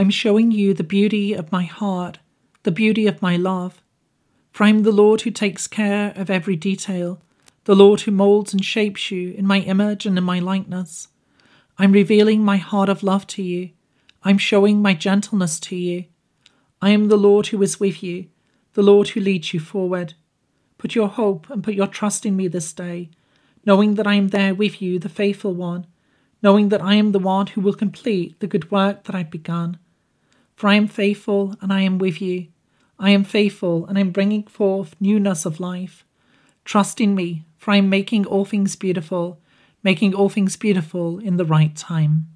I'm showing you the beauty of my heart, the beauty of my love. For I am the Lord who takes care of every detail, the Lord who molds and shapes you in my image and in my likeness. I'm revealing my heart of love to you. I'm showing my gentleness to you. I am the Lord who is with you, the Lord who leads you forward. Put your hope and put your trust in me this day, knowing that I am there with you, the faithful one, knowing that I am the one who will complete the good work that I've begun. For I am faithful and I am with you. I am faithful and I'm bringing forth newness of life. Trust in me, for I am making all things beautiful, making all things beautiful in the right time.